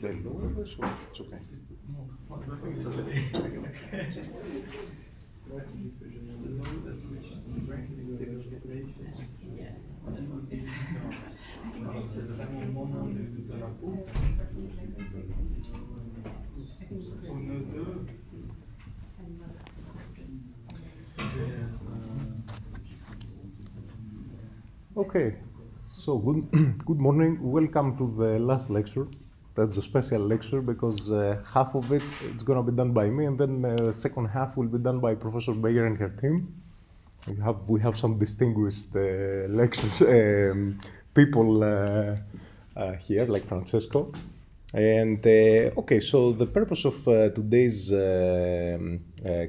Should I lower this or it's okay? I think it's okay. Okay, so good, good morning. Welcome to the last lecture. That's a special lecture because uh, half of it it's gonna be done by me, and then uh, the second half will be done by Professor Beyer and her team. We have we have some distinguished uh, lectures um, people uh, uh, here, like Francesco. And uh, okay, so the purpose of today's um,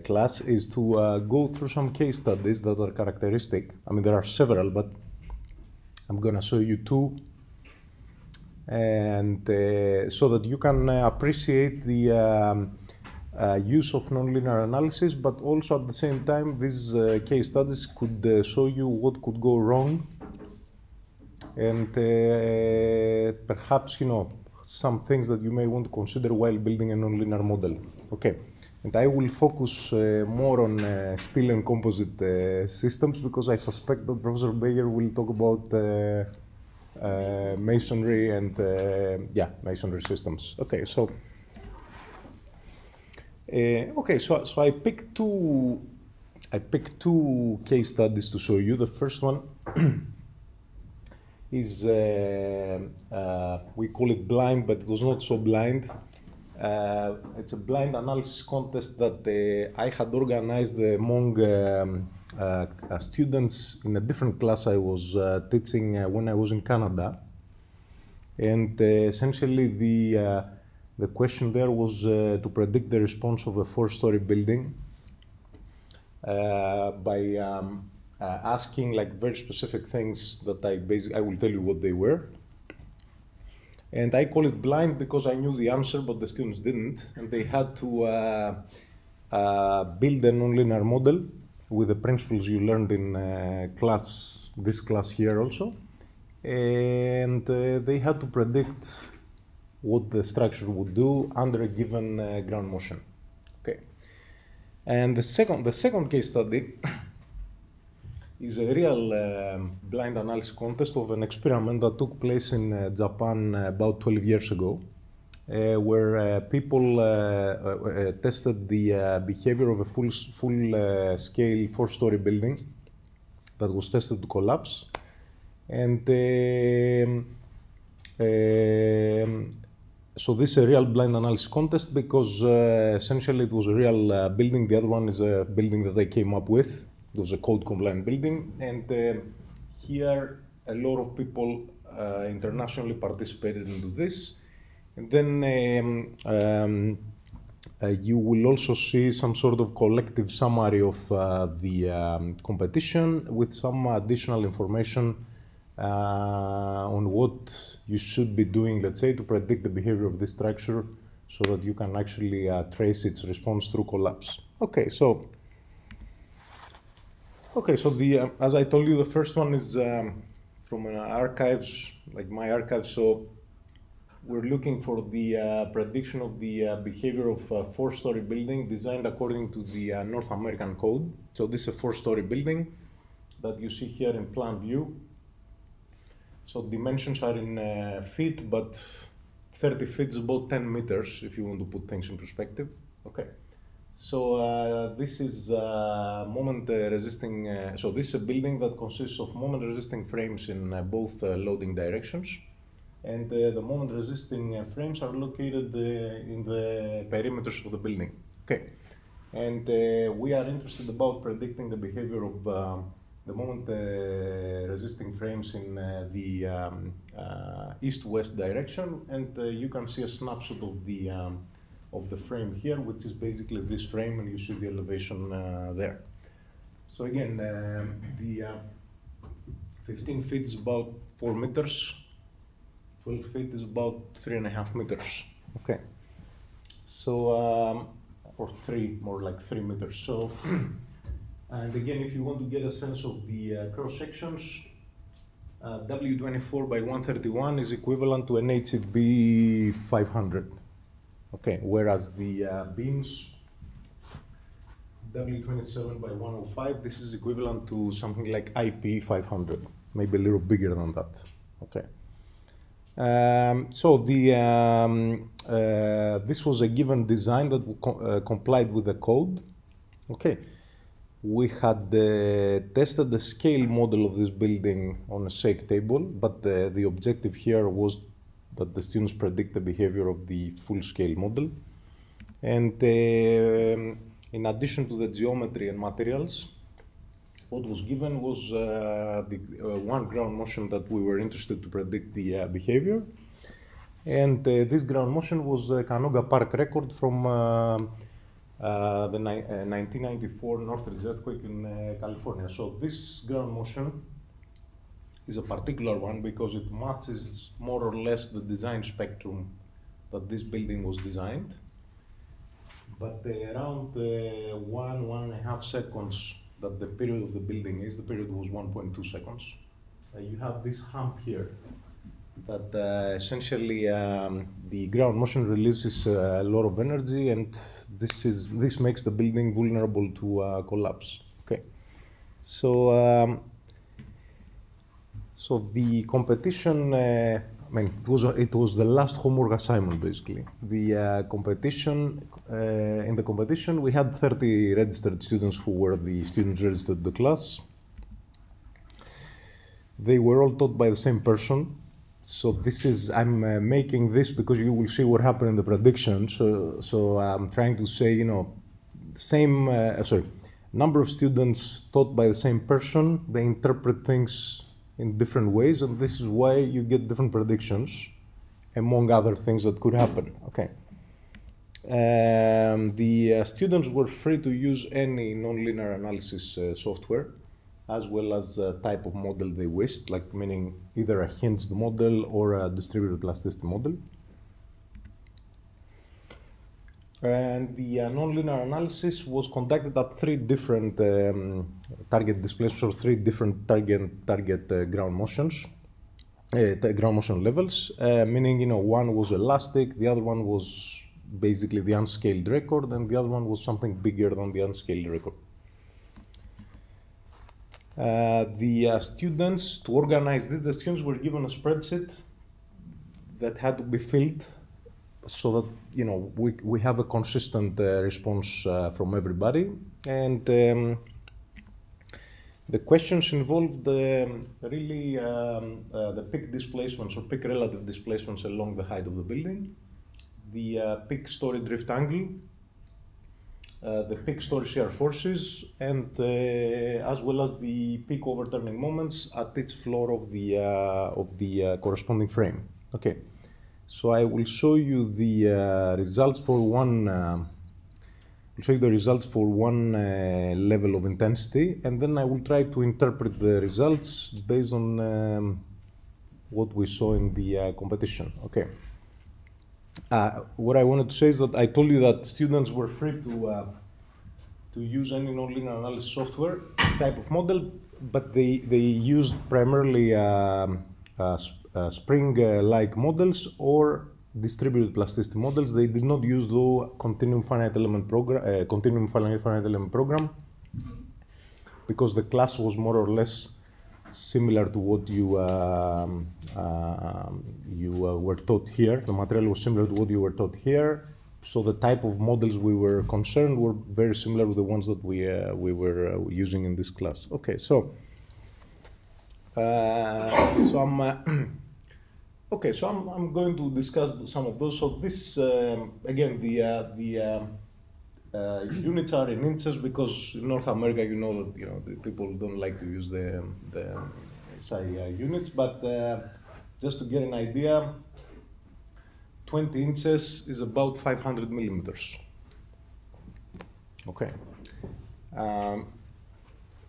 class is to go through some case studies that are characteristic. I mean, there are several, but I'm gonna show you two, and uh, so that you can uh, appreciate the um, uh, use of nonlinear analysis, but also at the same time, these uh, case studies could uh, show you what could go wrong, and uh, perhaps you know some things that you may want to consider while building a nonlinear model. Okay. And I will focus more on steel and composite systems because I suspect that Professor Beyer will talk about uh, masonry and uh, yeah, masonry systems. Okay, so uh, okay, so so I picked two I picked two case studies to show you. The first one is uh, we call it blind, but it was not so blind. It's a blind analysis contest that I had organized among um, students in a different class I was uh, teaching uh, when I was in Canada. And uh, essentially, the, uh, the question there was uh, to predict the response of a four story building uh, by um, uh, asking like very specific things that I basically I will tell you what they were. And I call it blind because I knew the answer, but the students didn't, and they had to uh, uh, build a nonlinear model with the principles you learned in uh, class, this class here also, and uh, they had to predict what the structure would do under a given uh, ground motion. Okay. And the second, the second case study is a real um, blind analysis contest of an experiment that took place in uh, Japan uh, about 12 years ago, uh, where uh, people uh, uh, uh, tested the uh, behavior of a full, full uh, scale four story building that was tested to collapse. And um, um, so this is a real blind analysis contest because uh, essentially it was a real uh, building. The other one is a building that they came up with. It was a code compliant building, and uh, here a lot of people uh, internationally participated into this. And then um, um, uh, you will also see some sort of collective summary of uh, the um, competition with some additional information uh, on what you should be doing, let's say, to predict the behavior of this structure so that you can actually uh, trace its response through collapse. Okay, so okay, so the uh, as I told you, the first one is um, from an archives, like my archives. So we're looking for the uh, prediction of the uh, behavior of a four-story building designed according to the uh, North American code. So this is a four-story building that you see here in plan view. So dimensions are in uh, feet, but 30 feet is about 10 meters if you want to put things in perspective. Okay. So uh, this is uh, moment resisting. So this is a building that consists of moment resisting frames in both loading directions, and uh, the moment resisting uh, frames are located uh, in the perimeters of the building. Okay, and uh, we are interested about predicting the behavior of um, the moment uh, resisting frames in uh, the um, uh, east-west direction, and uh, you can see a snapshot of the um, of the frame here, which is basically this frame, and you see the elevation uh, there. So again, um, the uh, 15 feet is about four meters, 12 feet is about three and a half meters. Okay. So, um, or three, more like three meters. So, and again, if you want to get a sense of the uh, cross sections, uh, W24 by 131 is equivalent to an HEB 500. Okay, whereas the uh, beams W27 by 105, this is equivalent to something like IP 500, maybe a little bigger than that. Okay. Um, so the um, uh, this was a given design that co uh, complied with the code. Okay we had uh, tested the scale model of this building on a shake table, but the, the objective here was that the students predict the behavior of the full scale model. And uh, in addition to the geometry and materials, what was given was uh, the uh, one ground motion that we were interested to predict the uh, behavior. And this ground motion was a Canoga Park record from the ni- 1994 uh, Northridge earthquake in California. So this ground motion is a particular one because it matches more or less the design spectrum that this building was designed. But uh, around uh, one, one and a half seconds that the period of the building is, the period was 1.2 seconds. Uh, you have this hump here. That uh, essentially um, the ground motion releases uh, a lot of energy and this is this makes the building vulnerable to uh, collapse. Okay. So um, so the competition uh, I mean, it was, it was the last homework assignment, basically. The uh, competition, uh, in the competition, we had 30 registered students who were the students registered the class. They were all taught by the same person, so this is I'm uh, making this because you will see what happened in the prediction. So so I'm trying to say you know same uh, sorry number of students taught by the same person they interpret things in different ways and this is why you get different predictions among other things that could happen. Okay. Um, the uh, students were free to use any nonlinear analysis uh, software as well as a type of model they wished, like meaning either a hinged model or a distributed plasticity model. And the uh, nonlinear analysis was conducted at three different um, target displacements or three different target target uh, ground motions, uh, ground motion levels. Uh, meaning, you know, one was elastic, the other one was basically the unscaled record, and the other one was something bigger than the unscaled record. Uh, the uh, students, to organize this, the students were given a spreadsheet that had to be filled so that you know we, we have a consistent uh, response uh, from everybody and um, the questions involved um, really um, uh, the peak displacements or peak relative displacements along the height of the building the uh, peak story drift angle uh, the peak story shear forces and uh, as well as the peak overturning moments at each floor of the of the corresponding frame. Okay, so I will show you the results for one. I'll show you the results for one uh, level of intensity, and then I will try to interpret the results based on um, what we saw in the uh, competition. Okay. Uh, what I wanted to say is that I told you that students were free to uh, to use any nonlinear analysis software type of model, but they they used primarily um, uh, uh, Spring-like models or distributed plasticity models. They did not use the continuum finite element program, uh, continuum finite element program, because the class was more or less similar to what you uh, uh, you uh, were taught here. The material was similar to what you were taught here. So the type of models we were concerned were very similar to the ones that we uh, we were uh, using in this class. Okay, so uh, so I'm. Okay, so I'm, I'm going to discuss some of those. So this, um, again, the, uh, the uh, units are in inches because in North America, you know that you know the people don't like to use the the SI uh, units. But uh, just to get an idea, 20 inches is about 500 millimeters. Okay. Um,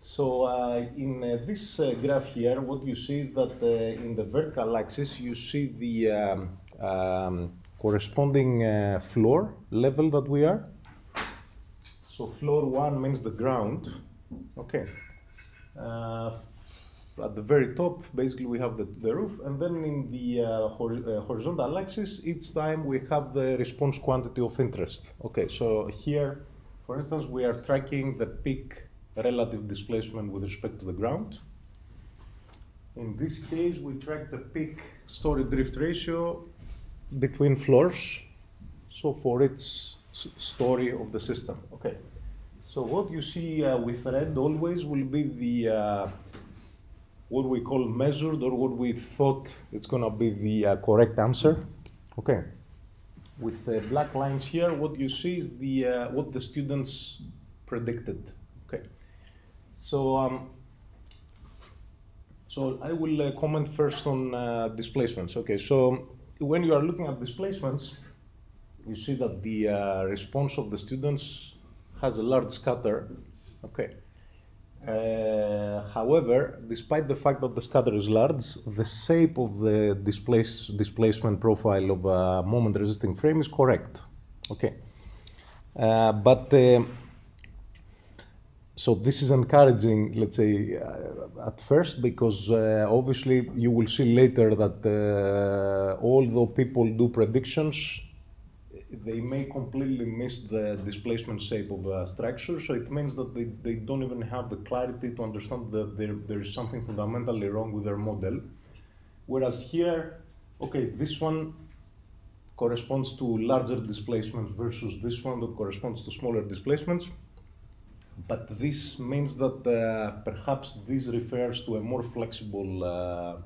so uh, in uh, this uh, graph here, what you see is that uh, in the vertical axis, you see the um, um, corresponding uh, floor level that we are. So floor one means the ground. Okay. Uh, at the very top, basically we have the, the roof, and then in the hor horizontal axis, each time we have the response quantity of interest. Okay, so here, for instance, we are tracking the peak relative displacement with respect to the ground. In this case, we track the peak story drift ratio between floors, so for its story of the system. Okay, so what you see uh, with red always will be the uh, what we call measured or what we thought it's going to be the uh, correct answer. Okay. With the black lines here, what you see is the uh, what the students predicted. So um, so I will uh, comment first on uh, displacements. Okay. So when you are looking at displacements, you see that the uh, response of the students has a large scatter. Okay. Uh, however, despite the fact that the scatter is large, the shape of the displace, displacement profile of a moment resisting frame is correct. Okay. Uh, but uh, so this is encouraging, let's say, uh, at first, because uh, obviously you will see later that uh, although people do predictions, they may completely miss the displacement shape of a structure. So it means that they, they don't even have the clarity to understand that there, there is something fundamentally wrong with their model. Whereas here, okay, this one corresponds to larger displacements versus this one that corresponds to smaller displacements. But this means that uh, perhaps this refers to a more flexible uh,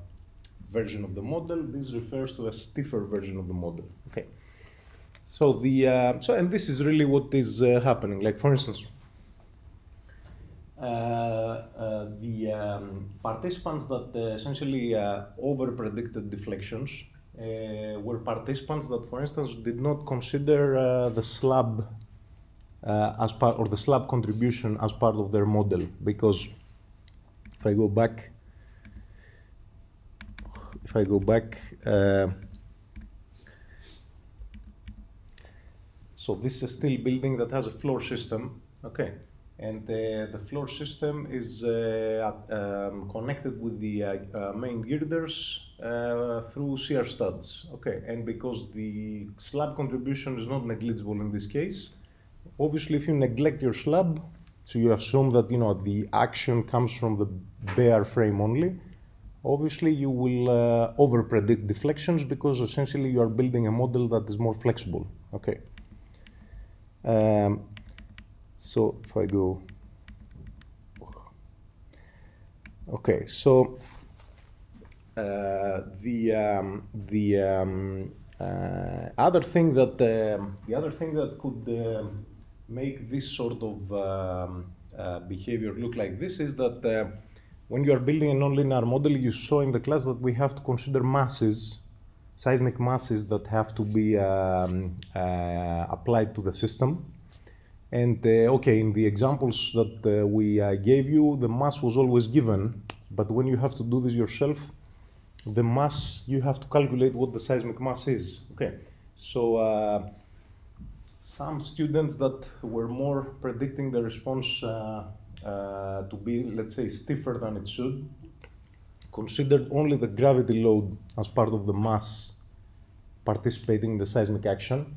version of the model. This refers to a stiffer version of the model. Okay. So the uh, so and this is really what is uh, happening. Like for instance, uh, uh the um, participants that essentially uh, over predicted deflections were participants that, for instance, did not consider the slab as part or the slab contribution as part of their model. Because if I go back, if I go back. So this is a steel building that has a floor system, okay, and uh, the floor system is uh, um, connected with the uh, uh main girders uh, through shear studs, okay, and because the slab contribution is not negligible in this case, obviously if you neglect your slab, so you assume that you know the action comes from the bare frame only, obviously you will uh, over predict deflections because essentially you are building a model that is more flexible, okay. Um, so if I go, okay, so uh, the um, the um, uh, other thing that uh, the other thing that could um, make this sort of um, uh, behavior look like this is that uh, when you are building a nonlinear model, you saw in the class that we have to consider masses seismic masses that have to be um, uh, applied to the system. And uh, okay, in the examples that uh, we uh, gave you, the mass was always given, but when you have to do this yourself, the mass, you have to calculate what the seismic mass is. Okay, so some students that were more predicting the response uh, to be, let's say, stiffer than it should, considered only the gravity load as part of the mass participating in the seismic action,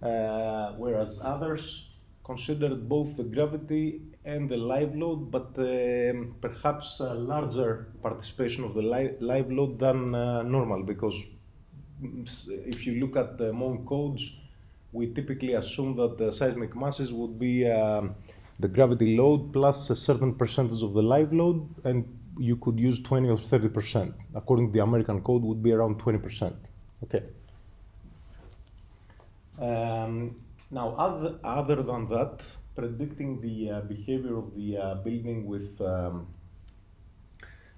uh, whereas others considered both the gravity and the live load, but uh, perhaps a larger participation of the li live load than uh, normal, because if you look at the MON codes, we typically assume that the seismic masses would be um, the gravity load plus a certain percentage of the live load, and you could use 20 or 30%. According to the American code, would be around 20%. Okay. Um, now, other, other than that, predicting the uh, behavior of the uh, building with um,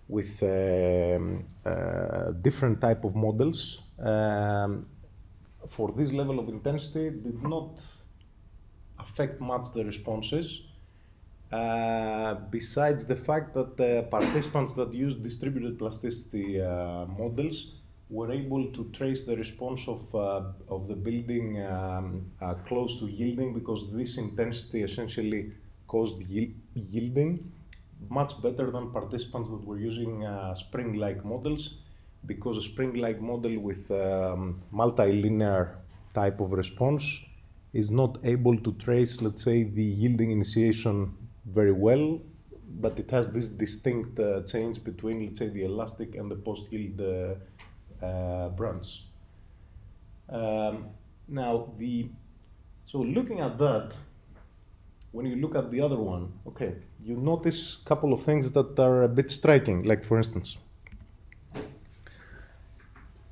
with um, uh, different type of models um, for this level of intensity did not affect much the responses uh, besides the fact that the participants that used distributed plasticity uh, models were able to trace the response of, uh, of the building um, uh, close to yielding because this intensity essentially caused yielding. much better than participants that were using uh, spring-like models because a spring-like model with um, multilinear type of response is not able to trace, let's say, the yielding initiation very well, but it has this distinct uh, change between, let's say, the elastic and the post-yield uh, uh, branch. Um, now, the so looking at that, when you look at the other one, okay, you notice a couple of things that are a bit striking. Like for instance,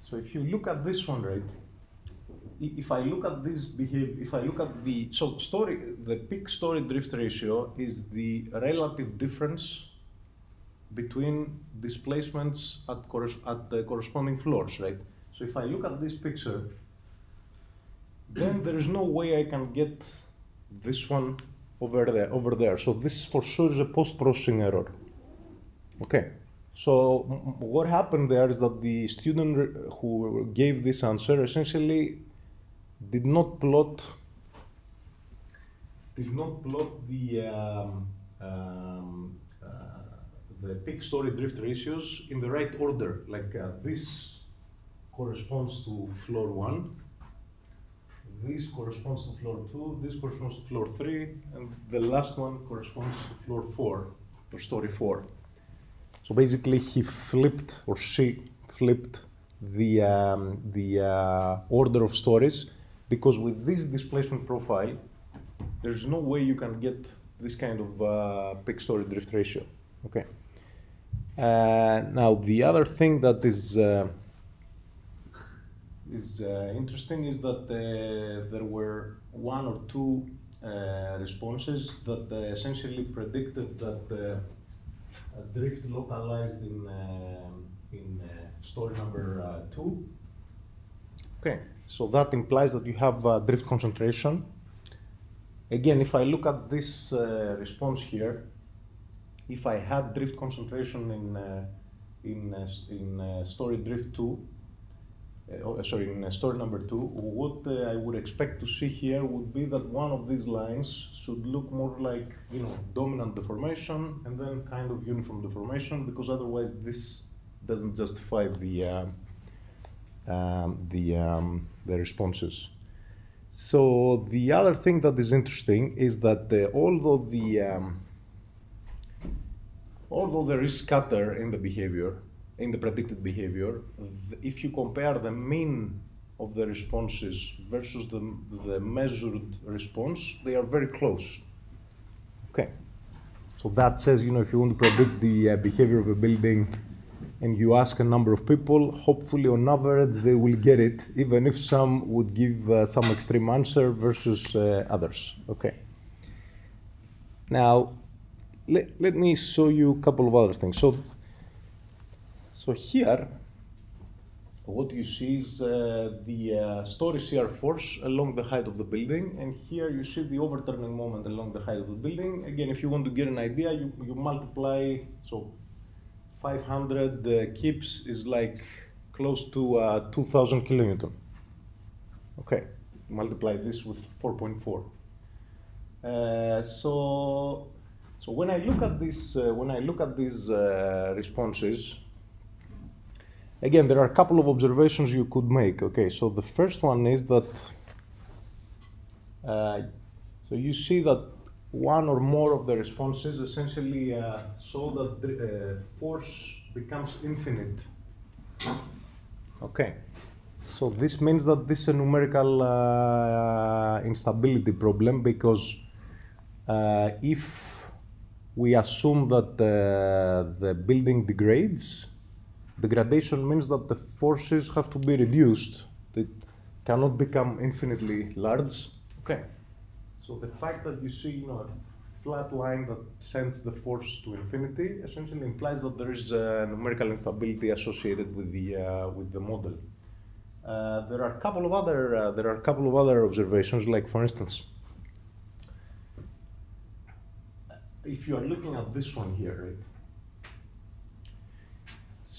so if you look at this one, right? If I look at this behavior, if I look at the so story, the peak story drift ratio is the relative difference between displacements at, at the corresponding floors, right? So if I look at this picture, then there is no way I can get this one over there, over there. So this for sure is a post-processing error. Okay. So what happened there is that the student who gave this answer essentially did not plot did not plot the um, um, uh, the peak story drift ratios in the right order. Like uh, this corresponds to floor one, this corresponds to floor two, this corresponds to floor three, and the last one corresponds to floor four or story four. So basically, he flipped or she flipped the um, the uh, order of stories because with this displacement profile, there's no way you can get this kind of uh, peak story drift ratio. Okay. Uh, now the other thing that is uh, is uh, interesting is that uh, there were one or two uh, responses that essentially predicted that drift localized in in story number two. Okay. So that implies that you have uh, drift concentration. Again, if I look at this uh, response here, if I had drift concentration in uh, in uh, in uh, story drift two, uh, sorry, in story number two, what I would expect to see here would be that one of these lines should look more like you know dominant deformation and then kind of uniform deformation because otherwise this doesn't justify the um, the, um, the responses. So the other thing that is interesting is that the, although the um, although there is scatter in the behavior, in the predicted behavior, if you compare the mean of the responses versus the, the measured response, they are very close. Okay. So that says, you know, if you want to predict the uh, behavior of a building and you ask a number of people, hopefully on average they will get it, even if some would give uh, some extreme answer versus uh, others. Okay. Now, let, let me show you a couple of other things. So, so here, what you see is uh, the uh, story shear force along the height of the building, and here you see the overturning moment along the height of the building. Again, if you want to get an idea, you, you multiply, so 500 uh, kips is like close to uh, 2000 kilonewton. Okay, multiply this with 4.4. Uh, so, so when I look at this, uh, when I look at these uh, responses, again there are a couple of observations you could make. Okay, so the first one is that, uh, so you see that one or more of the responses essentially uh, show that uh, force becomes infinite. Okay, so this means that this is a numerical uh, instability problem because uh, if we assume that the building degrades, degradation means that the forces have to be reduced. They cannot become infinitely large. Okay. So the fact that you see, you know, a flat line that sends the force to infinity essentially implies that there is a numerical instability associated with the uh, with the model. Uh, there are a couple of other uh, there are a couple of other observations, like for instance, if you are looking at this one here, right?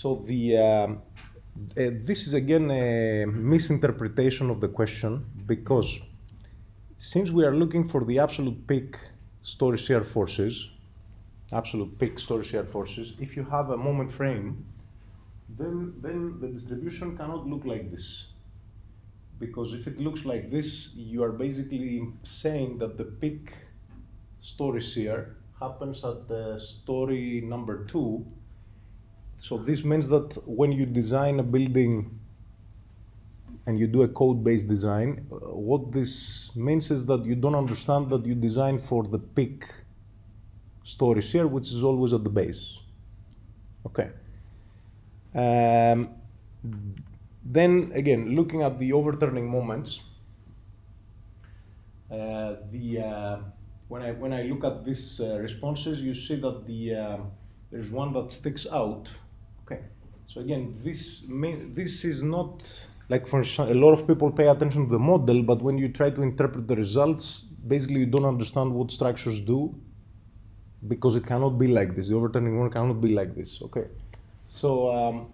So the um, uh, this is again a misinterpretation of the question because since we are looking for the absolute peak story shear forces, absolute peak story shear forces, if you have a moment frame, then, then the distribution cannot look like this. Because if it looks like this, you are basically saying that the peak story shear happens at the story number two. So this means that when you design a building and you do a code-based design, uh, what this means is that you don't understand that you design for the peak story here, which is always at the base. Okay. Um, then again, looking at the overturning moments, uh, the uh, when I when I look at these uh, responses, you see that the uh, there's one that sticks out. So again, this this is not like for a lot of people pay attention to the model, but when you try to interpret the results, basically you don't understand what structures do because it cannot be like this. The overturning moment cannot be like this. Okay, so um,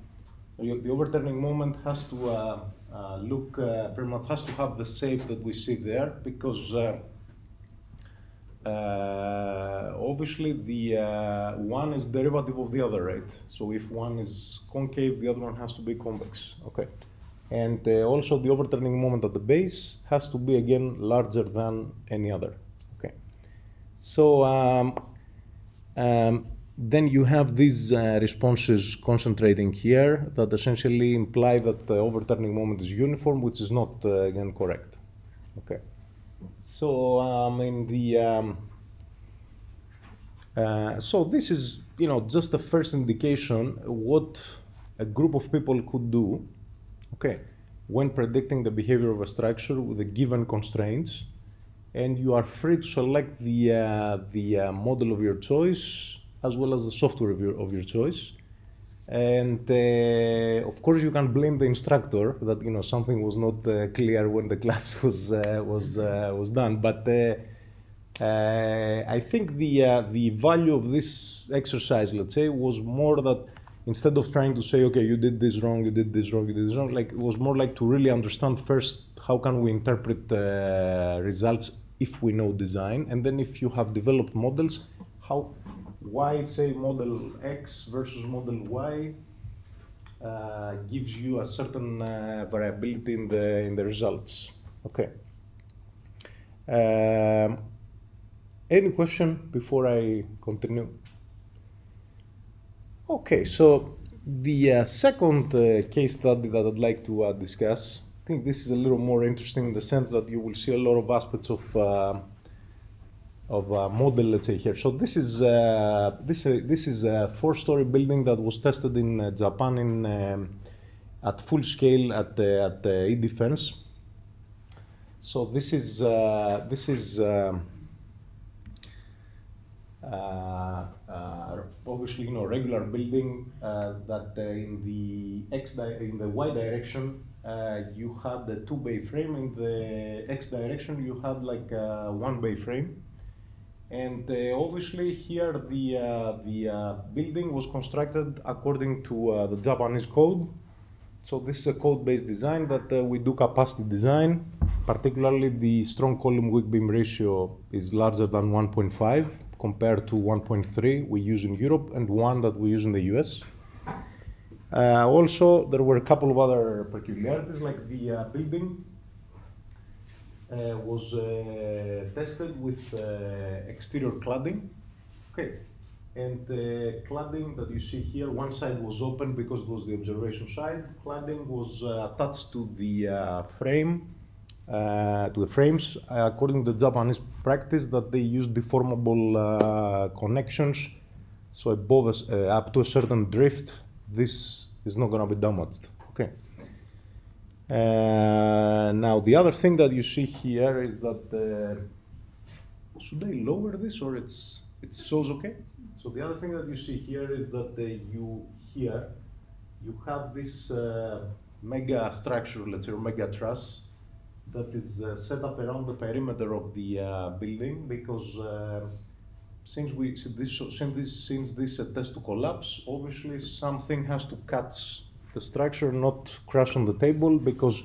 the overturning moment has to uh, uh, look uh, pretty much has to have the shape that we see there because uh, obviously the uh, one is derivative of the other, right? So if one is concave, the other one has to be convex. Okay, and also the overturning moment at the base has to be again larger than any other. Okay, so. Um, um, then you have these uh, responses concentrating here that essentially imply that the overturning moment is uniform, which is not uh, again correct. Okay. So um, in the um, uh, so this is you know just the first indication what a group of people could do. Okay, when predicting the behavior of a structure with the given constraints, and you are free to select the uh, the uh, model of your choice as well as the software of your, of your choice. And uh, of course, you can blame the instructor that you know something was not uh, clear when the class was uh, was uh, was done. But uh, uh, I think the the value of this exercise, let's say, was more that instead of trying to say, okay, you did this wrong, you did this wrong, you did this wrong, like it was more like to really understand first how can we interpret results if we know design, and then if you have developed models, how why say model X versus model Y uh, gives you a certain uh, variability in the in the results. Okay. Um, any question before I continue? Okay, so the uh, second uh, case study that I'd like to uh, discuss, I think this is a little more interesting in the sense that you will see a lot of aspects of uh, of a model, let's say here. So this is uh, this uh, this is a four-story building that was tested in uh, Japan in um, at full scale at uh, at uh, E-Defense. So this is uh, this is. Um, uh, uh, obviously, you know, regular building uh, that in the x in the y direction you have the two bay frame. In the x direction, you have like one bay frame. And uh, obviously here the, uh, the uh, building was constructed according to the Japanese code. So this is a code-based design that we do capacity design. Particularly the strong column weak beam ratio is larger than 1.5 compared to 1.3 we use in Europe and one that we use in the US. Uh, also, there were a couple of other peculiarities like the uh, building Uh, was uh, tested with uh, exterior cladding. Okay, and the cladding that you see here, one side was open because it was the observation side. Cladding was uh, attached to the frame, to the frames, according to the Japanese practice that they use deformable connections. So above up to a certain drift, this is not going to be damaged. Okay. Uh, now the other thing that you see here is that uh, should I lower this or it's it shows okay? So the other thing that you see here is that uh, you here you have this uh, mega structure, let's say, or mega truss that is uh, set up around the perimeter of the uh, building because since we since this since this since this tends to collapse, obviously something has to catch the structure not crash on the table because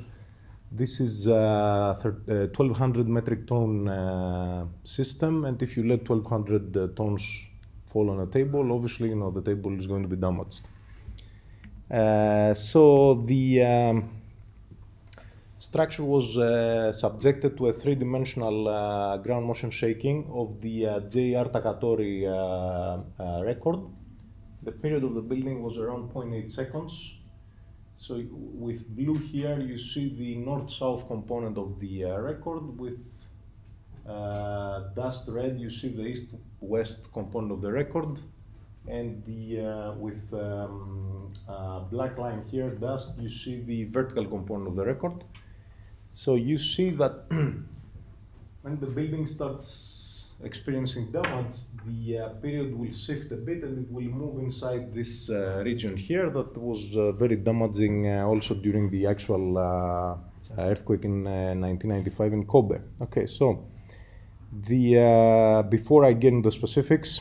this is a 1200 metric ton uh, system, and if you let 1200 uh, tons fall on a table, obviously, you know, the table is going to be damaged. Uh, so the um, structure was uh, subjected to a three-dimensional uh, ground motion shaking of the uh, J.R. Takatori uh, uh, record. The period of the building was around 0.8 seconds. So with blue here, you see the north-south component of the uh, record. With dust red, you see the east-west component of the record and the uh, with um, uh, black line here, dust, you see the vertical component of the record. So you see that when the building starts experiencing damage, the uh, period will shift a bit and it will move inside this uh, region here that was uh, very damaging uh, also during the actual earthquake in 1995 in Kobe. Okay, so the before I get into the specifics,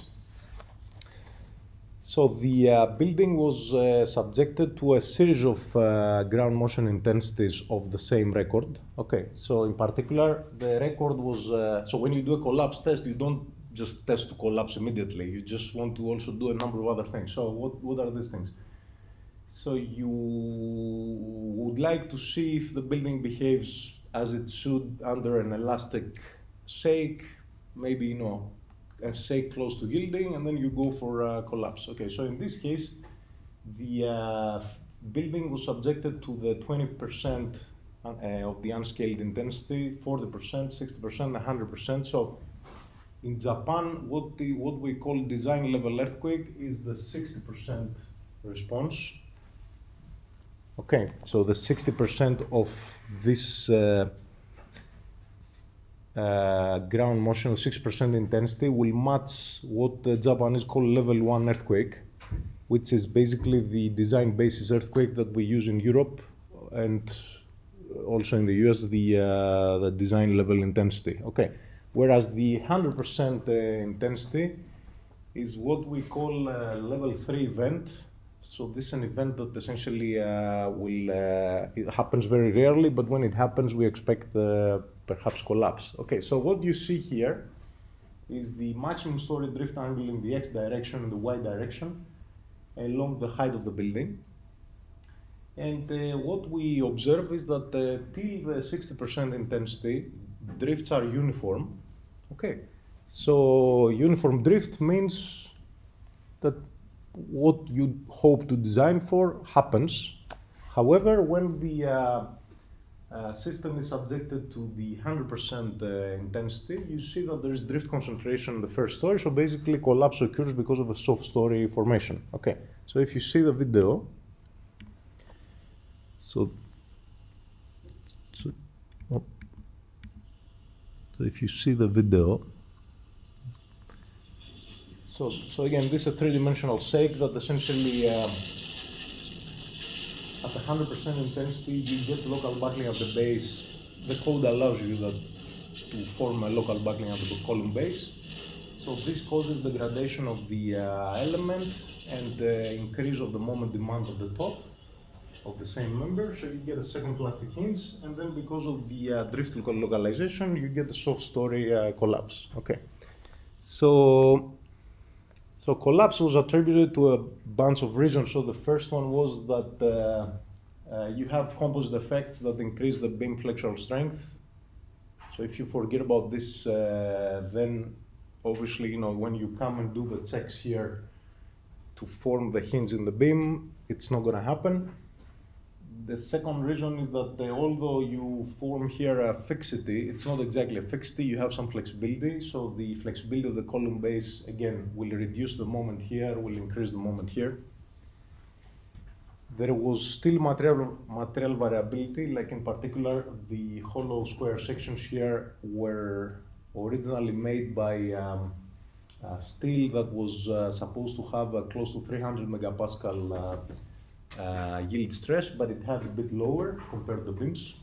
so the uh, building was uh, subjected to a series of uh, ground motion intensities of the same record. Okay, so in particular, the record was, uh, so when you do a collapse test, you don't just test to collapse immediately. You just want to also do a number of other things. So what, what are these things? So you would like to see if the building behaves as it should under an elastic shake, maybe, you know, and say close to yielding, and then you go for uh, collapse. Okay, so in this case, the uh, building was subjected to the 20% uh, of the unscaled intensity, 40%, 60%, 100%. So in Japan, what, the, what we call design level earthquake is the 60% response. Okay, so the 60% of this uh, uh, ground motion of 6% intensity will match what the Japanese call level 1 earthquake, which is basically the design basis earthquake that we use in Europe and also in the US, the, uh, the design level intensity. Okay, whereas the 100% uh, intensity is what we call level 3 event. So this is an event that essentially uh, will uh, it happens very rarely, but when it happens, we expect uh, perhaps collapse. Okay, so what you see here is the maximum story drift angle in the x direction and the y direction along the height of the building. And uh, what we observe is that uh, till the 60% intensity, drifts are uniform. Okay, so uniform drift means that what you hope to design for happens. However, when the uh, uh, system is subjected to the 100% uh, intensity, you see that there is drift concentration in the first story. So basically, collapse occurs because of a soft story formation. Okay, so if you see the video, so so, oh, so if you see the video. So, so again, this is a three-dimensional shake that essentially um, at 100% intensity, you get local buckling at the base. The code allows you that to form a local buckling at the column base. So this causes the gradation of the uh, element and the increase of the moment demand at the top of the same member. So you get a second plastic hinge, and then because of the uh, drift localization, you get a soft story uh, collapse. Okay. So so collapse was attributed to a bunch of reasons. So the first one was that uh, uh, you have composite effects that increase the beam flexural strength. So if you forget about this, uh, then obviously, you know, when you come and do the checks here to form the hinge in the beam, it's not going to happen. The second reason is that uh, although you form here a fixity, it's not exactly a fixity, you have some flexibility. So the flexibility of the column base, again, will reduce the moment here, will increase the moment here. There was still material, material variability, like in particular, the hollow square sections here were originally made by um, uh, steel that was uh, supposed to have close to 300 megapascal uh, uh, yield stress, but it has a bit lower compared to beams.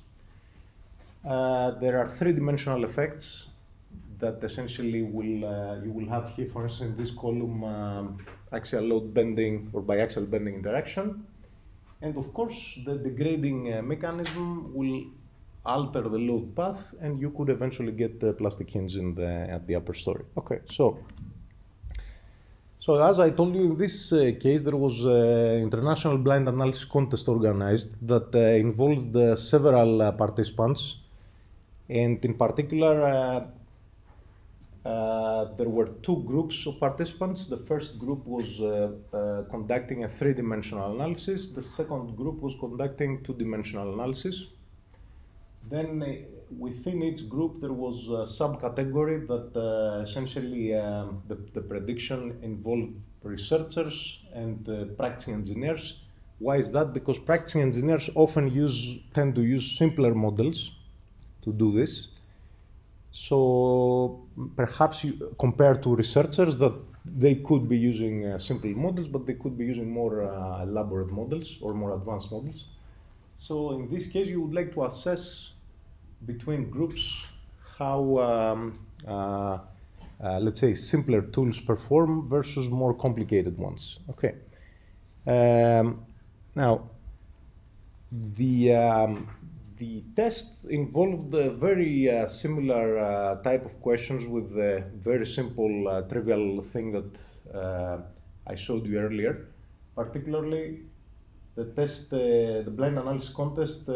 Uh, there are three-dimensional effects that essentially will uh, you will have here, for instance, in this column, um, axial load bending or biaxial bending interaction. And of course, the degrading uh, mechanism will alter the load path, and you could eventually get the plastic hinge in the, at the upper story. Okay, so So as I told you, in this uh, case, there was an international blind analysis contest organized that uh, involved uh, several uh, participants, and in particular, uh, uh, there were two groups of participants. The first group was conducting a three-dimensional analysis. The second group was conducting two-dimensional analysis. Then within each group there was a subcategory that uh, essentially um, the, the, prediction involved researchers and uh, practicing engineers. Why is that? Because practicing engineers often use tend to use simpler models to do this. So perhaps you, compared to researchers that they could be using uh, simple models, but they could be using more uh, elaborate models or more advanced models. So in this case, you would like to assess between groups how, um, uh, uh, let's say, simpler tools perform versus more complicated ones. Okay. Um, now, the um, the test involved a very uh, similar uh, type of questions with a very simple, uh, trivial thing that uh, I showed you earlier. Particularly, the test, uh, the blind analysis contest uh,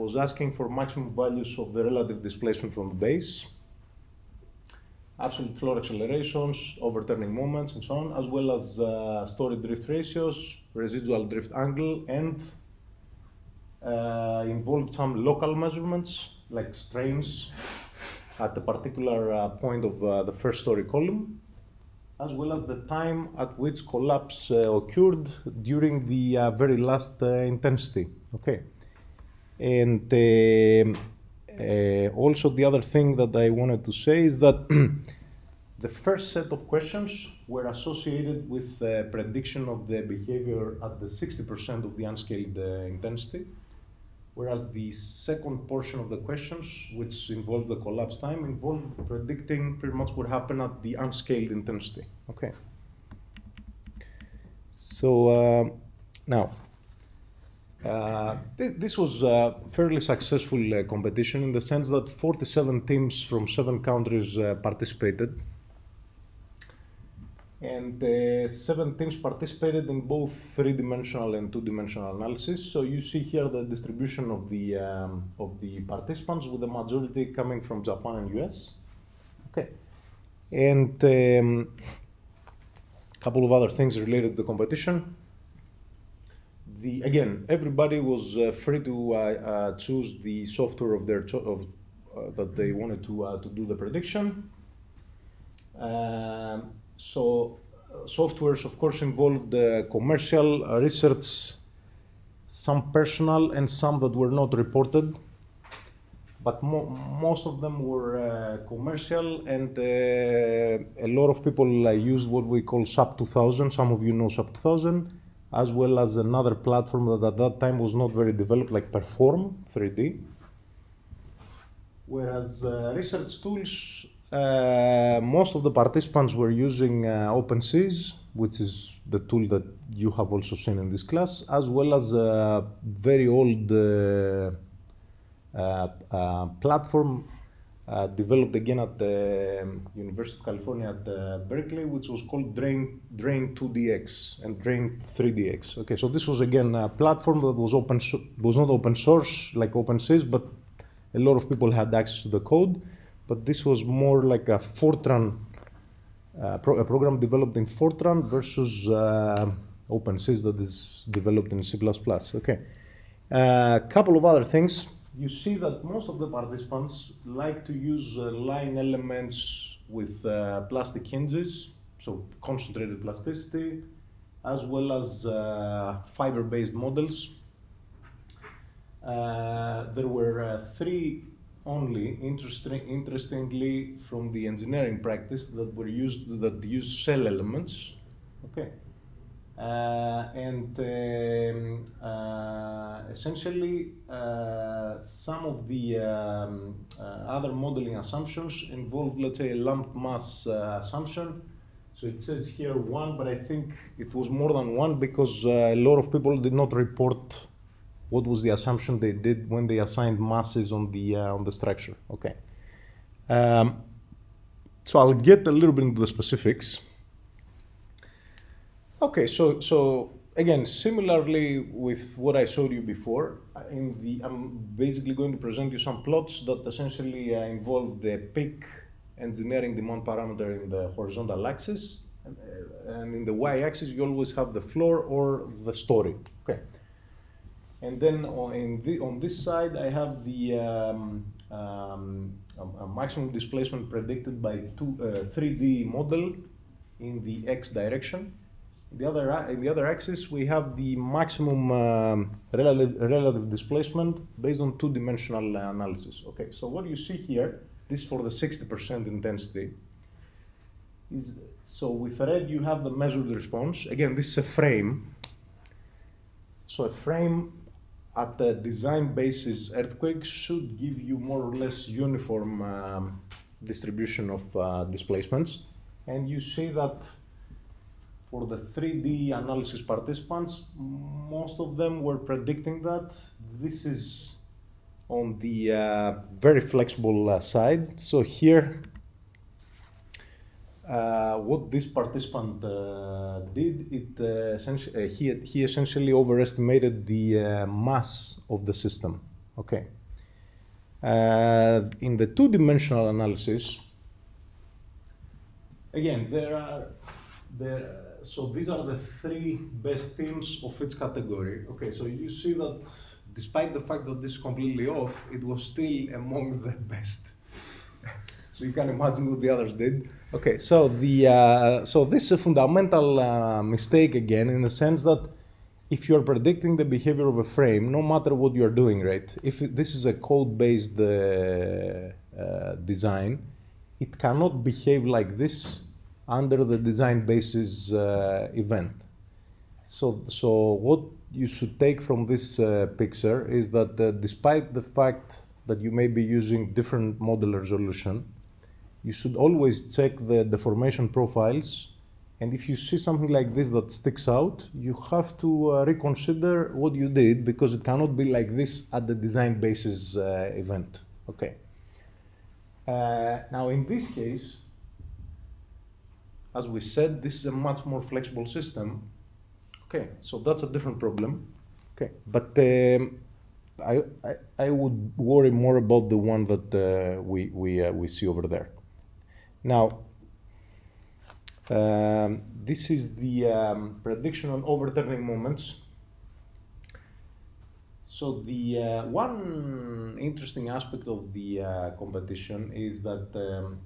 was asking for maximum values of the relative displacement from the base, absolute floor accelerations, overturning moments, and so on, as well as uh, story drift ratios, residual drift angle, and uh, involved some local measurements like strains at a particular uh, point of uh, the first story column as well as the time at which collapse uh, occurred during the uh, very last uh, intensity. Okay, and also the other thing that I wanted to say is that the first set of questions were associated with the prediction of the behavior at the 60% of the unscaled intensity whereas the second portion of the questions, which involve the collapse time, involve predicting pretty much what happened at the unscaled intensity. Okay. So uh, now, uh, th this was a fairly successful uh, competition in the sense that 47 teams from seven countries uh, participated and uh, seven teams participated in both three-dimensional and two-dimensional analysis. So you see here the distribution of the um, of the participants, with the majority coming from Japan and US. Okay, and a um, couple of other things related to the competition. The again, everybody was uh, free to uh, uh choose the software of their of uh, that they wanted to uh, to do the prediction. Um, so uh, softwares, of course, involved uh, commercial uh, research, some personal, and some that were not reported. But mo most of them were uh, commercial, and uh, a lot of people uh, used what we call SAP 2000. Some of you know SAP 2000, as well as another platform that at that time was not very developed, like Perform 3D. Whereas research tools most of the participants were using uh, OpenSees, which is the tool that you have also seen in this class, as well as a very old uh, uh, uh platform uh, developed again at the um, University of California at Berkeley, which was called Drain, Drain 2DX and Drain 3DX. Okay, so this was again a platform that was open, was not open source like OpenSees, but a lot of people had access to the code but this was more like a Fortran, uh, pro a program developed in Fortran versus uh, OpenSees that is developed in C++. Okay. A uh, couple of other things. You see that most of the participants like to use uh, line elements with uh, plastic hinges, so concentrated plasticity, as well as uh, fiber-based models. there were three only, interesting, interestingly, from the engineering practice that were used that use shell elements. Okay. Uh, and um, uh, essentially, uh, some of the um, uh, other modeling assumptions involve, let's say, a mass uh, assumption. So it says here one, but I think it was more than one because uh, a lot of people did not report what was the assumption they did when they assigned masses on the uh, on the structure. Okay. Um, so I'll get a little bit into the specifics. Okay, so so again, similarly with what I showed you before, in the I'm basically going to present you some plots that essentially uh, involve the peak engineering demand parameter in the horizontal axis, and, uh, and in the y-axis you always have the floor or the story. Okay. And then on, the, on this side, I have the um, um, maximum displacement predicted by two, uh, 3D model in the x direction. The other, in the other axis, we have the maximum um, relative, relative displacement based on two-dimensional analysis. Okay, so what you see here, this for the 60% intensity, is so with red you have the measured response. Again, this is a frame. So a frame at the design basis earthquake should give you more or less uniform um, distribution of uh, displacements. And you see that for the 3D analysis participants, most of them were predicting that. This is on the uh, very flexible uh, side. So here, uh, what this participant uh, did, it uh, uh, he, he essentially overestimated the mass of the system. Okay. in the two-dimensional analysis, again, there are there so these are the three best teams of each category. Okay, so you see that despite the fact that this is completely off, it was still among the best. So you can imagine what the others did. Okay, so the uh, so this is a fundamental uh, mistake again in the sense that if you're predicting the behavior of a frame, no matter what you're doing, right? If this is a code-based uh, uh, design, it cannot behave like this under the design basis uh, event. So, so what you should take from this uh, picture is that uh, despite the fact that you may be using different model resolution, you should always check the deformation profiles. And if you see something like this that sticks out, you have to uh, reconsider what you did because it cannot be like this at the design basis uh, event. Okay. Uh, now, in this case, as we said, this is a much more flexible system. Okay, so that's a different problem. Okay, but um, I, I, I would worry more about the one that uh, we we uh, we see over there. Now, um, this is the um, prediction on overturning moments. So the uh, one interesting aspect of the uh, competition is that um,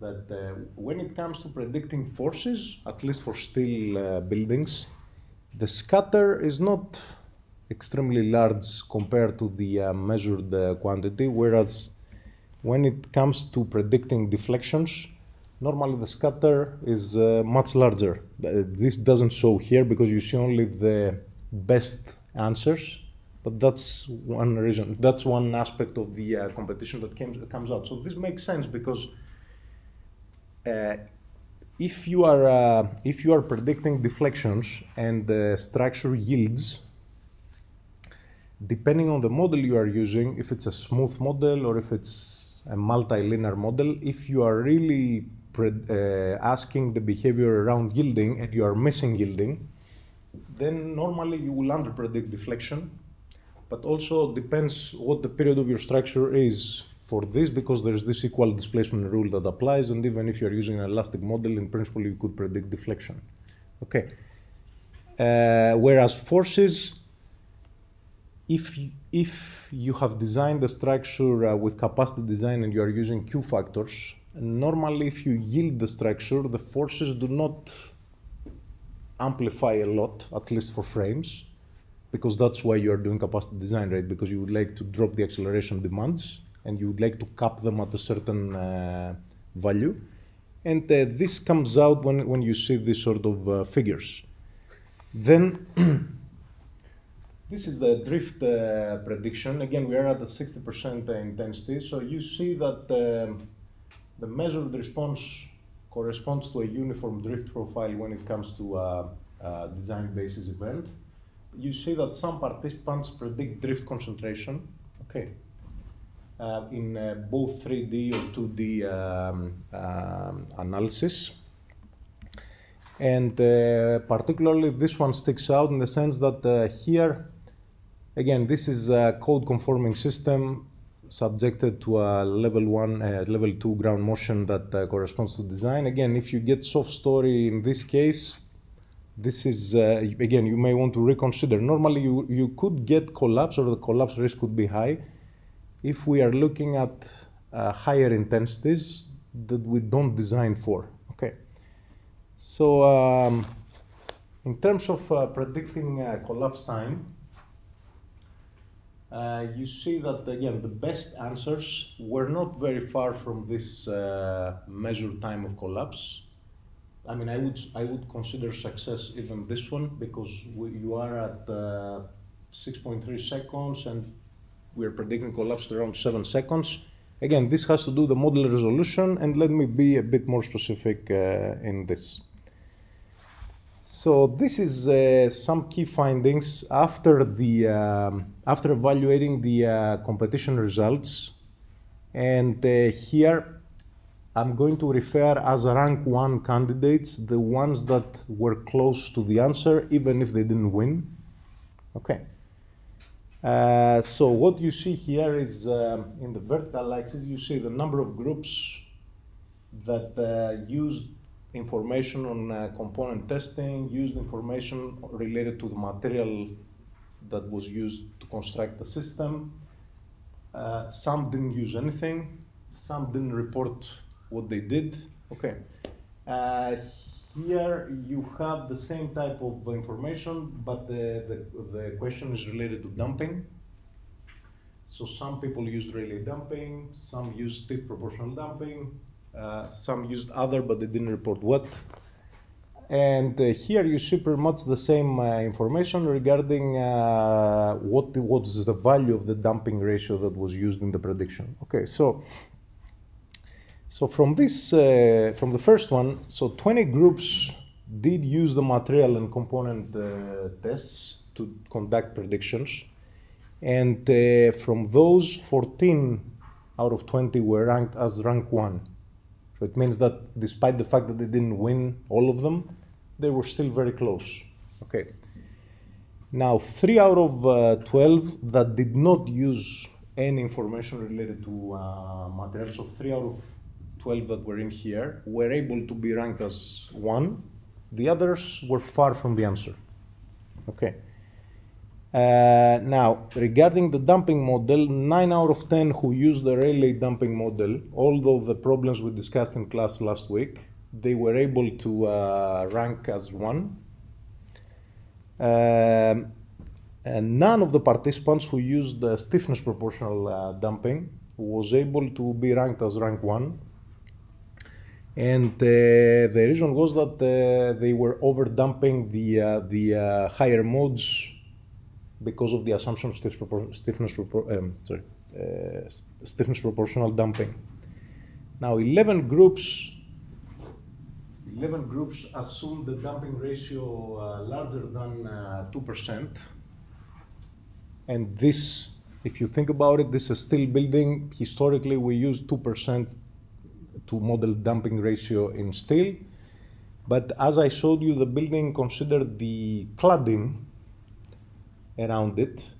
that uh, when it comes to predicting forces, at least for steel uh, buildings, the scatter is not extremely large compared to the uh, measured uh, quantity, whereas when it comes to predicting deflections, normally the scatter is uh, much larger. This doesn't show here because you see only the best answers, but that's one reason, that's one aspect of the uh, competition that came, comes out. So this makes sense because uh, if you are uh, if you are predicting deflections and the structure yields, depending on the model you are using, if it's a smooth model or if it's a multilinear model, if you are really uh, asking the behavior around yielding and you are missing yielding, then normally you will underpredict deflection. But also depends what the period of your structure is for this because there's this equal displacement rule that applies, and even if you're using an elastic model, in principle, you could predict deflection. Okay. Uh, whereas forces, if if you have designed the structure uh, with capacity design and you are using Q factors, normally if you yield the structure, the forces do not amplify a lot, at least for frames, because that's why you are doing capacity design, right? Because you would like to drop the acceleration demands and you would like to cap them at a certain uh, value. And uh, this comes out when, when you see these sort of uh, figures. Then this is the drift uh, prediction. Again, we are at the 60% intensity. So you see that um, the measured response corresponds to a uniform drift profile when it comes to a, a design basis event. You see that some participants predict drift concentration. Okay, uh, in uh, both 3D or 2D um, um, analysis. And uh, particularly this one sticks out in the sense that uh, here, again, this is a code conforming system subjected to a level one, uh, level two ground motion that uh, corresponds to design. Again, if you get soft story in this case, this is, uh, again, you may want to reconsider. Normally, you, you could get collapse or the collapse risk could be high if we are looking at uh, higher intensities that we don't design for. Okay. So, um, in terms of uh, predicting uh, collapse time, uh, you see that again the best answers were not very far from this uh, measured time of collapse. I mean, I would I would consider success even this one because we, you are at uh, 6.3 seconds and we're predicting collapse around seven seconds. Again, this has to do the model resolution, and let me be a bit more specific uh, in this. So this is uh, some key findings after the um, after evaluating the uh, competition results, and uh, here I'm going to refer as rank one candidates the ones that were close to the answer, even if they didn't win. Okay. Uh, so what you see here is um, in the vertical axis, you see the number of groups that uh, used information on uh, component testing, used information related to the material that was used to construct the system. Uh, some didn't use anything. Some didn't report what they did. Okay. Uh, here you have the same type of information, but the, the, the question is related to damping. So some people used Rayleigh damping, some used stiff proportional damping, some used other, but they didn't report what. And uh, here you see pretty much the same uh, information regarding uh, what what's the value of the damping ratio that was used in the prediction. Okay, so so from this, uh, from the first one, so 20 groups did use the material and component uh, tests to conduct predictions. And uh, from those, 14 out of 20 were ranked as rank one. So it means that despite the fact that they didn't win all of them, they were still very close. Okay. Now, three out of uh, 12 that did not use any information related to uh, materials, so three out of 12 that were in here were able to be ranked as one. The others were far from the answer. Okay. Uh, now, regarding the damping model, 9 out of 10 who used the Rayleigh damping model, although the problems we discussed in class last week, they were able to uh, rank as 1. Um, and none of the participants who used the stiffness proportional uh, damping was able to be ranked as rank 1 and uh, the reason was that uh, they were over damping the the higher modes because of the assumption of stiffness, um, sorry, stiffness proportional damping. Now, 11 groups 11 groups assumed the damping ratio uh, larger than uh, 2%. And this, if you think about it, this is steel building. Historically, we use 2% to model damping ratio in steel. But as I showed you, the building considered the cladding around it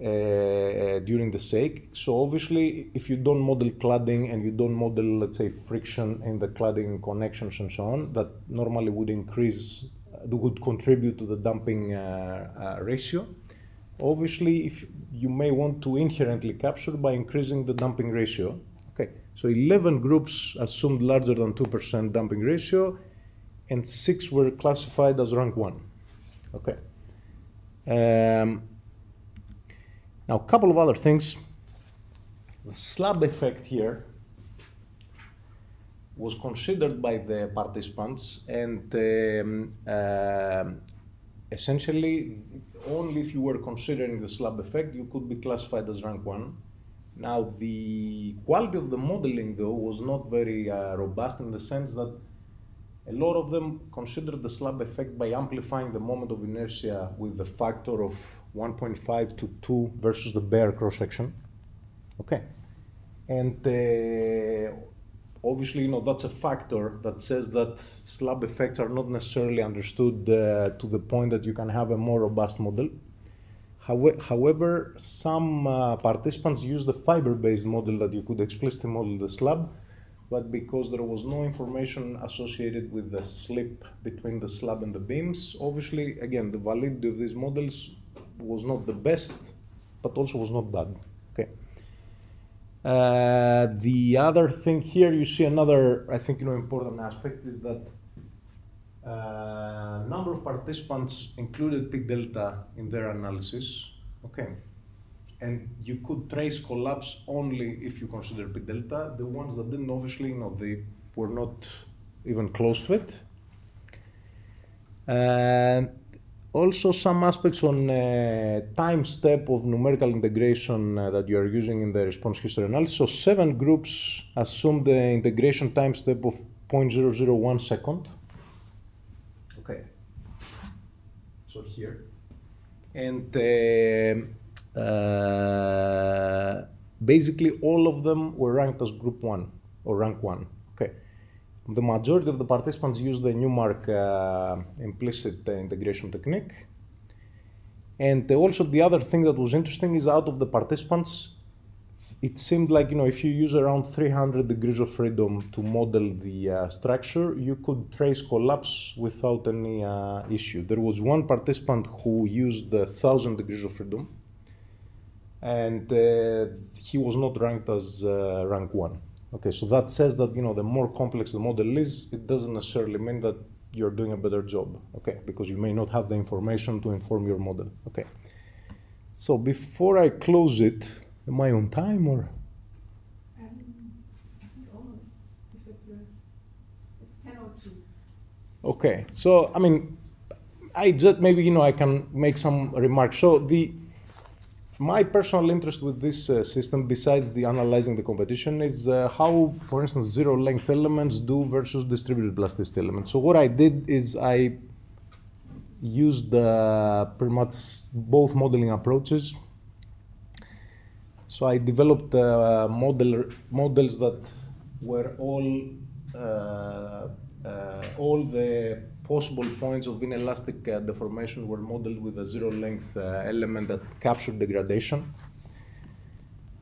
uh, during the shake. So obviously, if you don't model cladding and you don't model, let's say, friction in the cladding connections and so on, that normally would increase, uh, would contribute to the damping uh, uh, ratio. Obviously, if you may want to inherently capture by increasing the damping ratio, Okay, so 11 groups assumed larger than 2% damping ratio, and six were classified as rank one. Okay. Um, now, a couple of other things. The slab effect here was considered by the participants, and um, uh, essentially, only if you were considering the slab effect, you could be classified as rank one. Now, the quality of the modeling, though, was not very uh, robust in the sense that a lot of them considered the slab effect by amplifying the moment of inertia with the factor of 1.5 to 2 versus the bare cross section. Okay. And uh, obviously, you know, that's a factor that says that slab effects are not necessarily understood uh, to the point that you can have a more robust model. However, some uh, participants use the fiber-based model that you could explicitly model the slab, but because there was no information associated with the slip between the slab and the beams, obviously, again, the validity of these models was not the best, but also was not bad. Okay. Uh, the other thing here, you see another, I think, you know, important aspect is that uh, number of participants included P-delta in their analysis. Okay. And you could trace collapse only if you consider P-delta. The ones that didn't, obviously, you know, they were not even close to it. And also some aspects on uh, time step of numerical integration uh, that you are using in the response history analysis. So seven groups assume the integration time step of 0.001 second. Okay. So here. And uh, uh, basically all of them were ranked as group one or rank one. Okay. The majority of the participants used the Newmark uh, implicit integration technique. And also the other thing that was interesting is out of the participants, it seemed like you know if you use around 300 degrees of freedom to model the uh, structure, you could trace collapse without any uh, issue. There was one participant who used 1,000 degrees of freedom, and uh, he was not ranked as uh, rank one. Okay, so that says that you know the more complex the model is, it doesn't necessarily mean that you're doing a better job. Okay, because you may not have the information to inform your model. Okay. So before I close it, am I on time or? Okay, so I mean, I just maybe you know I can make some remarks. So the my personal interest with this uh, system, besides the analyzing the competition, is uh, how, for instance, zero length elements do versus distributed plasticity elements. So what I did is I used uh, pretty much both modeling approaches. So I developed uh, model models that were all uh, uh, all the possible points of inelastic uh, deformation were modeled with a zero length uh, element that captured degradation.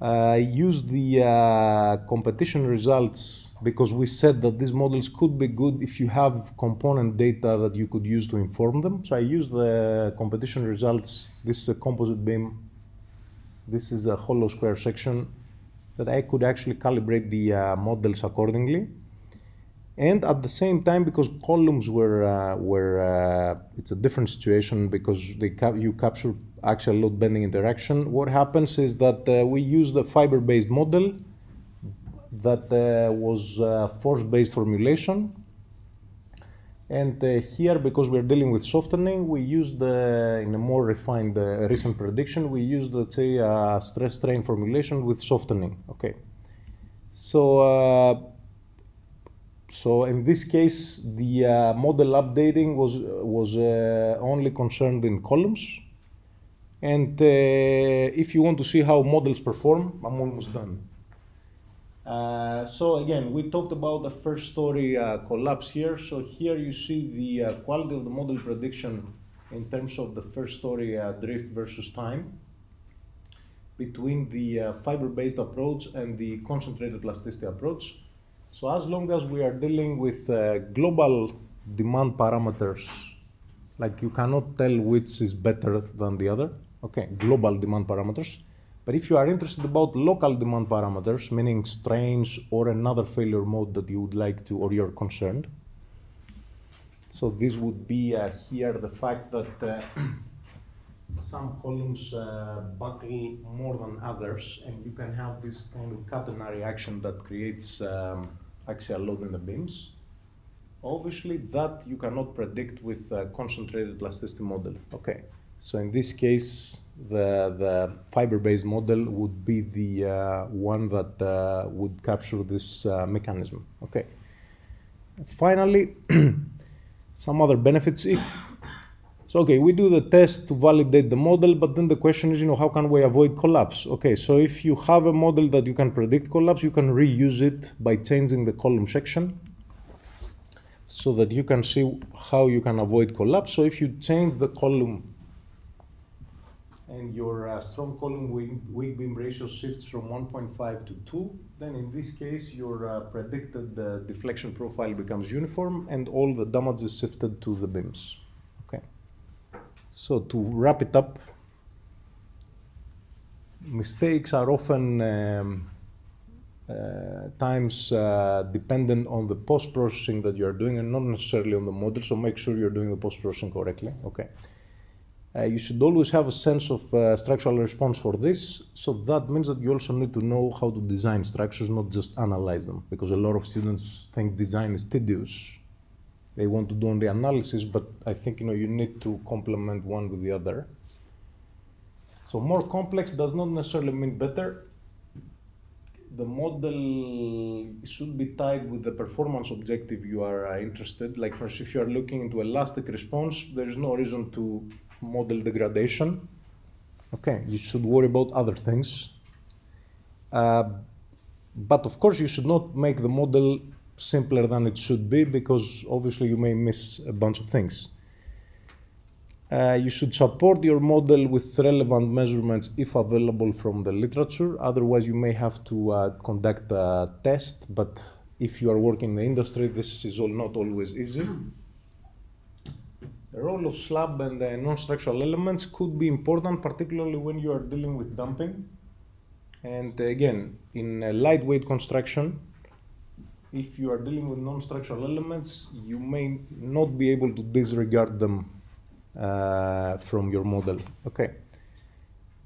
I used the uh, competition results because we said that these models could be good if you have component data that you could use to inform them. So I used the competition results. This is a composite beam. This is a hollow square section that I could actually calibrate the uh, models accordingly and at the same time because columns were uh, were uh, it's a different situation because they you capture actual load bending interaction. What happens is that uh, we use the fiber based model that uh, was uh, force based formulation. And uh, here because we're dealing with softening we used in a more refined recent prediction we used let's say stress strain formulation with softening. Okay. So so in this case, the uh, model updating was was uh, only concerned in columns. And uh, if you want to see how models perform, I'm almost done. Uh, so again, we talked about the first story uh, collapse here. So here you see the uh, quality of the model prediction in terms of the first story drift versus time between the fiber-based approach and the concentrated plasticity approach. So as long as we are dealing with uh, global demand parameters, like you cannot tell which is better than the other, okay, global demand parameters. But if you are interested about local demand parameters, meaning strains or another failure mode that you would like to, or you're concerned, so this would be uh, here the fact that uh, some columns uh, buckle more than others, and you can have this kind of catenary action that creates um, axial load in the beams. Obviously, that you cannot predict with a concentrated plasticity model. Okay, so in this case, the, the fiber-based model would be the uh, one that uh, would capture this uh, mechanism. Okay. Finally, some other benefits. If So okay, we do the test to validate the model, but then the question is, you know, how can we avoid collapse? Okay, so if you have a model that you can predict collapse, you can reuse it by changing the column section so that you can see how you can avoid collapse. So if you change the column and your uh, strong column weak, beam ratio shifts from 1.5 to 2, then in this case your uh, predicted uh, deflection profile becomes uniform and all the damage is shifted to the beams. So to wrap it up, mistakes are often um, uh, times uh, dependent on the post-processing that you're doing and not necessarily on the model, so make sure you're doing the post-processing correctly. Okay. Uh, you should always have a sense of uh, structural response for this. So that means that you also need to know how to design structures, not just analyze them. Because a lot of students think design is tedious. They want to do only analysis, but I think you know you need to complement one with the other. So more complex does not necessarily mean better the model should be tied with the performance objective you are uh, interested. Like instance, if you are looking into elastic response, there is no reason to model degradation. Okay, you should worry about other things. Uh, but of course, you should not make the model simpler than it should be because obviously you may miss a bunch of things. Uh, you should support your model with relevant measurements if available from the literature. Otherwise, you may have to uh, conduct a test, but if you are working in the industry, this is all not always easy. The role of slab and uh, non-structural elements could be important, particularly when you are dealing with damping. And again, in lightweight construction, if you are dealing with non-structural elements, you may not be able to disregard them uh, from your model. Okay.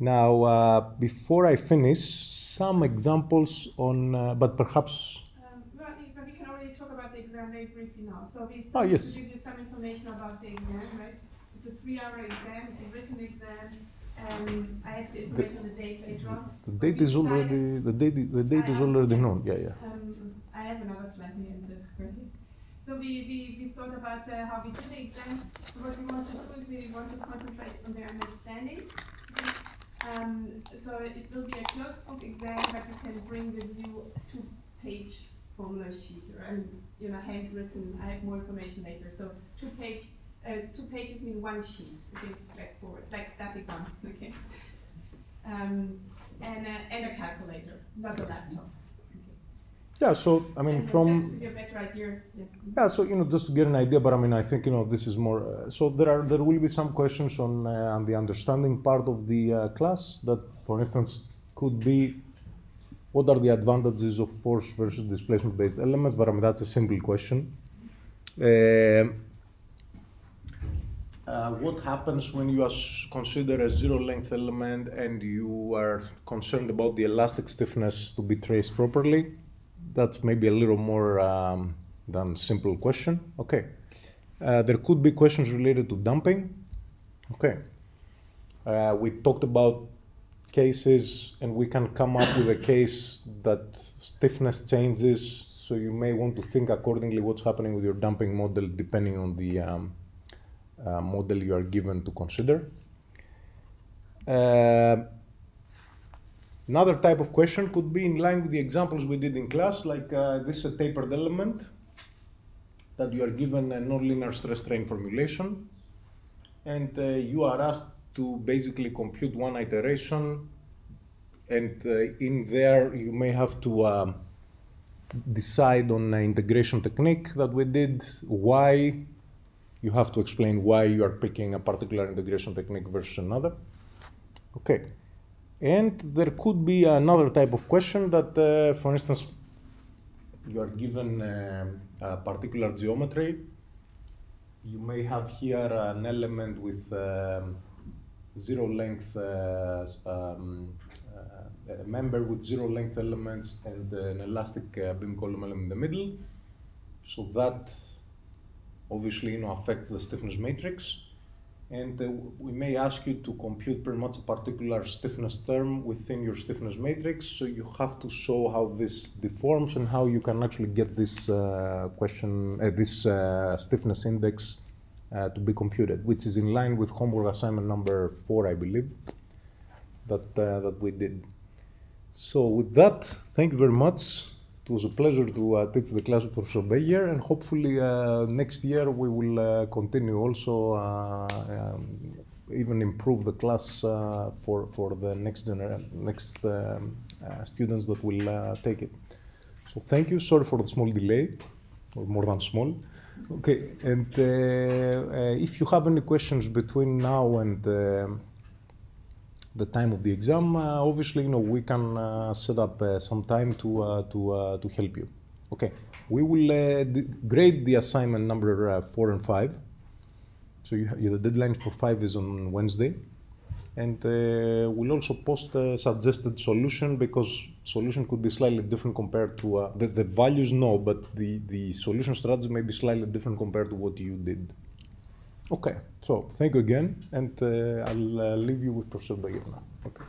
Now, uh, before I finish, some examples on, uh, but perhaps. Um, well, but we can already talk about the exam very briefly now. So we oh, yes. give you some information about the exam, right? It's a three-hour exam. It's a written exam. Um, I have the information the, on the date later on. The date is already the date. The date is already known. Yeah, yeah. Um, have another slide here. So we, we, we thought about uh, how we do the exam. So what we want to do is we want to concentrate on their understanding. Um, so it will be a closed book exam, but you can bring with you a two-page formula sheet, or and you know, handwritten. I have more information later. So two page, uh, two pages mean one sheet. Okay, back forward, like static one. Okay, um, and and a calculator, not a laptop. Yeah, so I mean, and from yeah. yeah. so you know, just to get an idea, but I mean, I think you know, this is more. Uh, so there are there will be some questions on uh, on the understanding part of the uh, class that, for instance, could be what are the advantages of force versus displacement based elements. But I mean, that's a simple question. Um, uh, what happens when you consider a zero length element and you are concerned about the elastic stiffness to be traced properly? That's maybe a little more um, than simple question. Okay. Uh, there could be questions related to damping. Okay. Uh, we talked about cases and we can come up with a case that stiffness changes. So you may want to think accordingly what's happening with your damping model depending on the um, uh, model you are given to consider. Uh, Another type of question could be in line with the examples we did in class, like uh, this is a tapered element that you are given a nonlinear stress strain formulation, and uh, you are asked to basically compute one iteration, and uh, in there you may have to um, decide on an integration technique that we did, why you have to explain why you are picking a particular integration technique versus another. Okay. And there could be another type of question that, uh, for instance, you are given uh, a particular geometry. You may have here an element with um, zero length, uh, um, uh, a member with zero length elements and an elastic uh, beam column element in the middle. So that obviously you know, affects the stiffness matrix and uh, we may ask you to compute pretty much a particular stiffness term within your stiffness matrix. So you have to show how this deforms and how you can actually get this uh, question, uh, this uh, stiffness index uh, to be computed, which is in line with homework assignment number four, I believe, that, uh, that we did. So with that, thank you very much. It was a pleasure to uh, teach the class with Professor Beyer, and hopefully uh, next year we will uh, continue also uh, um, even improve the class uh, for for the next gener- next um, uh, students that will take it. So thank you. Sorry for the small delay, or more than small. Okay, and if you have any questions between now and the time of the exam, uh, obviously, you know, we can uh, set up uh, some time to to to help you. Okay, we will grade the assignment number four and five. So you, ha- the deadline for five is on Wednesday, and uh, we'll also post a suggested solution because solution could be slightly different compared to uh, the, the values. No, but the the solution strategy may be slightly different compared to what you did. Okay, so thank you again, and uh, I'll uh, leave you with Professor Beyer. Okay.